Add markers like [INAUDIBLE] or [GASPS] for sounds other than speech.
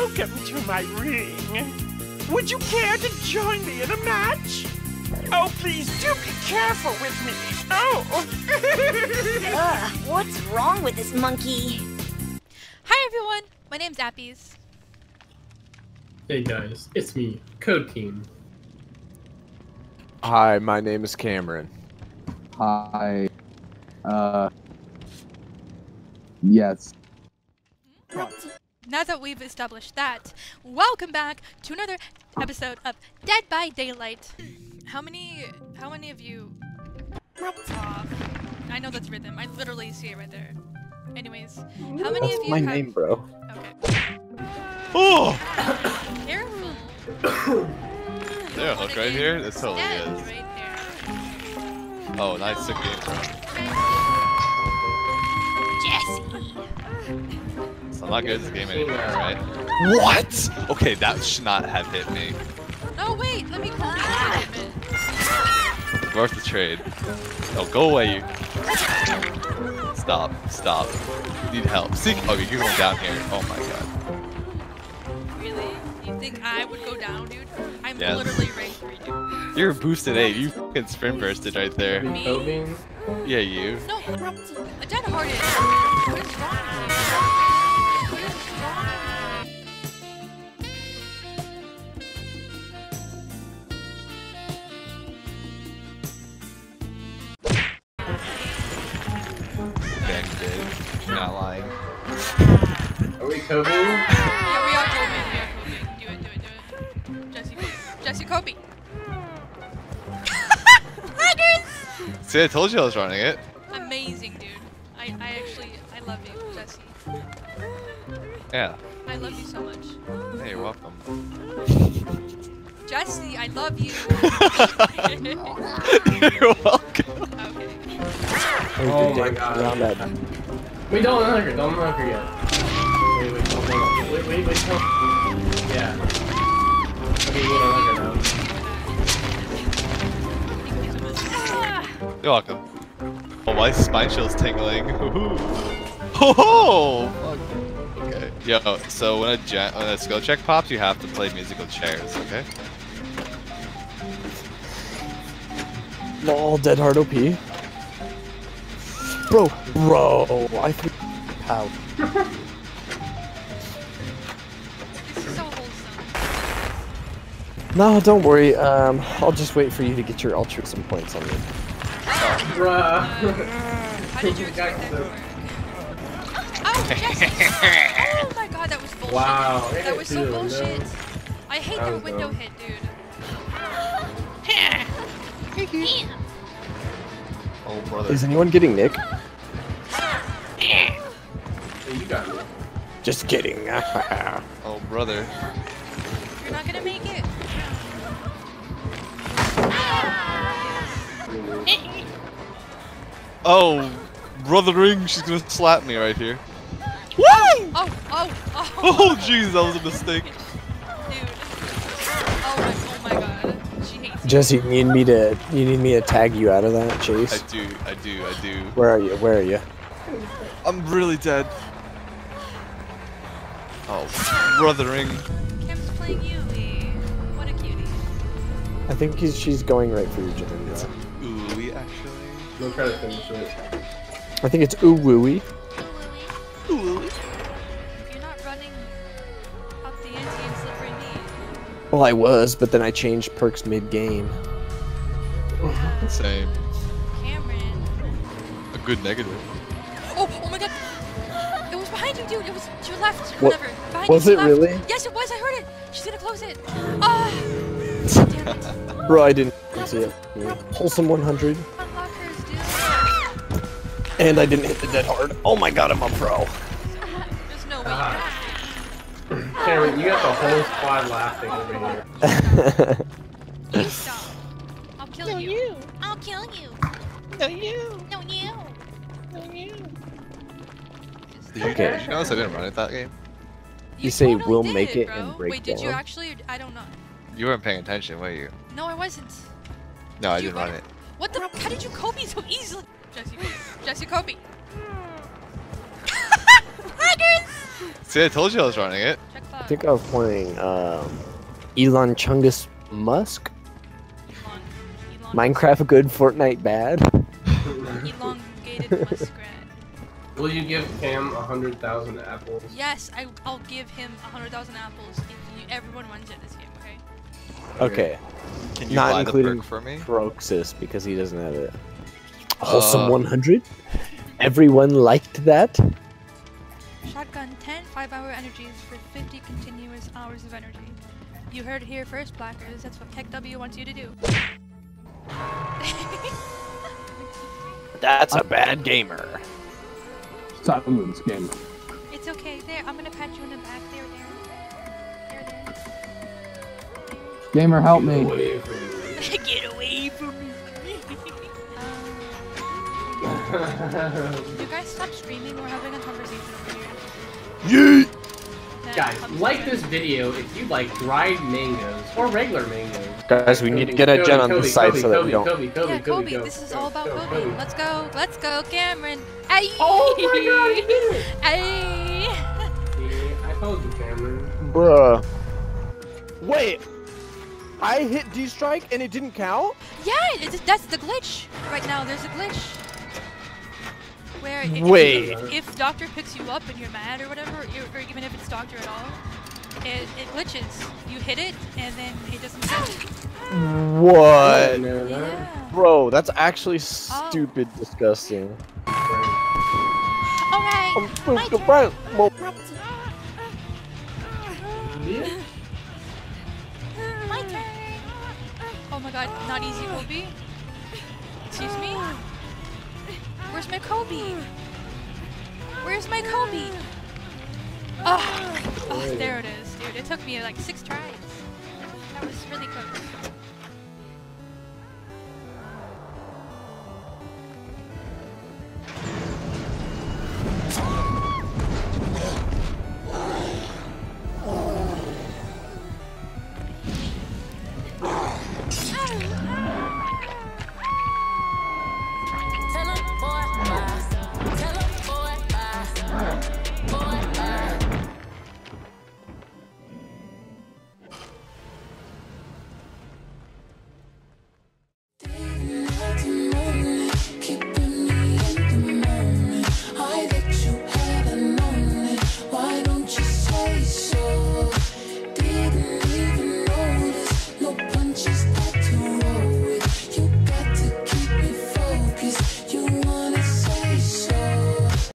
Welcome to my ring. Would you care to join me in a match? Oh, please do be careful with me. Oh. [LAUGHS] Ugh, what's wrong with this monkey? Hi everyone, my name's Appies. Hey guys, it's me, Code King. Hi, my name is Cameron. Hi. Uh. Yes. Now that we've established that, welcome back to another episode of Dead by Daylight. How many, how many of you? Aw, I know that's rhythm. I literally see it right there. Anyways, how many That's of you my have? name, bro. Okay. Oh! Careful. [COUGHS] There, hook right here? This totally Stand is. right. Oh, nice sick game bro. I'm not good at this game anymore, right? What? Okay, that should not have hit me. No, wait. Let me call you. Worth the trade. Oh, go away, you. Stop, stop. Need help. Seek. Okay, you're going down here. Oh my god. Really? You think I would go down, dude? I'm Yes. literally rank three, dude. You're boosted 8. You fucking sprint bursted right there. Me? Coding? Yeah, you. No, a dead harded. What is wrong with you? Are we coding? Yeah, we are Kobe. We are Kobe. Do it, do it, do it. Jesse, Jesse Kobe. [LAUGHS] Hackers! See, I told you I was running it. Amazing, dude. I, I actually, I love you, Jesse. Yeah. I love you so much. Hey, you're welcome. Jesse, I love you. [LAUGHS] you're welcome. okay. Oh my god. Around that. Wait, don't unlock her, don't unlock her yet. Wait, wait, wait, don't. Yeah. Okay, you can unlock her now. You're welcome. Oh, my spine chill's tingling. Woohoo. Ho ho! Okay. Yo, so when a, ja- when a skill check pops, you have to play musical chairs, okay? Lol, dead hard OP. Bro, bro, I think how. [LAUGHS] No, don't worry. Um, I'll just wait for you to get your altruism points on me. Bruh. [LAUGHS] How did you expect that to work? Oh, Jesse! oh my god, that was bullshit. Wow, That was so bullshit. I hate That that window dumb. hit, dude. Oh, brother. Is anyone getting Nick? [LAUGHS] Hey, you got it. Just kidding. [LAUGHS] Oh, brother. You're not gonna make it. [LAUGHS] Oh, brothering, she's gonna slap me right here. Woo! Oh, oh, oh. Oh, oh jeez, that was a mistake. Dude. Oh my, oh my god. She hates. Jesse, you need me to you need me to tag you out of that chase. I do, I do, I do. Where are you? Where are you? I'm really dead. Oh, brothering. Kim's Yui. What a cutie. I think he's, she's going right for you, Jimmy. Ooh, actually. Don't try to finish it. I think it's ooh wooey. If you're not running up the ante and slippery knee. Well, I was, but then I changed perks mid game. Uh, Same. Cameron. A good negative. Behind you, dude. It was to your left. What- Whatever. Behind was you, it left. really? Yes, it was. I heard it. She's gonna close it. Ah. damn it. Bro, I didn't see it. Wholesome 100. Unlockers, dude. And I didn't hit the dead hard. Oh my god, I'm a pro. There's no way. Ah. Cameron, you got the whole squad laughing over here. Stop. I'll kill you. I'll kill you. No, you. No, you. No, you. [LAUGHS] Did you, Okay. did you notice I didn't run it that game? You say totally we'll did, make it bro. and break it. Wait, did you actually? I don't know. You weren't paying attention, were you? No, I wasn't. No, I didn't run it. What the? How did you Kobe so easily? Jesse, Jesse Kobe. Laggers! See, I told you I was running it. I think I was playing um, Elon Chungus Musk. Elon, Elon, Minecraft good, Fortnite bad. Elongated muskrat. Will you give Cam a hundred thousand apples? Yes, I, I'll give him a hundred thousand apples if you, everyone wins at this game. Okay. Okay. Can you Not buy the perk for me? Proxys because he doesn't have it. Wholesome Uh. 100? Everyone liked that? Shotgun 10 5 hour energies for 50 continuous hours of energy. You heard it here first, Blackers. That's what Tech W wants you to do. [LAUGHS] That's a bad gamer. Silence game. it's okay. There, I'm gonna pat you in the back. There, there. There, there. Gamer, help me. Away from me. Get away from me. [LAUGHS] um, [LAUGHS] you guys stop screaming. We're having a conversation over here. Yeet! Guys, like this video if you like dried mangoes or regular mangoes. Guys, we need to get a gen on this side so that we don't. Kobe, Kobe, yeah, Kobe, Kobe, go, this is all about go, Kobe. Kobe. Let's go. Let's go, Cameron. Ay! Oh my god, he did it! [LAUGHS] Ay! See, I told you, Cameron. Bruh. Wait! I hit D strike and it didn't count? Yeah, it's, that's the glitch right now. There's a glitch. Where if, Wait. if, if Doctor picks you up and you're mad or whatever, or, or even if it's Doctor at all, it, it glitches. You hit it and then it doesn't count. [GASPS] What? No, no. Yeah. Bro, that's actually oh. stupid disgusting. All right. My turn. Right. Well, My turn. Oh my god, not easy, Kobe. Excuse me? Where's my Kobe? Where's my Kobe? Oh, oh, there it is, dude. It took me like six tries. That was really close.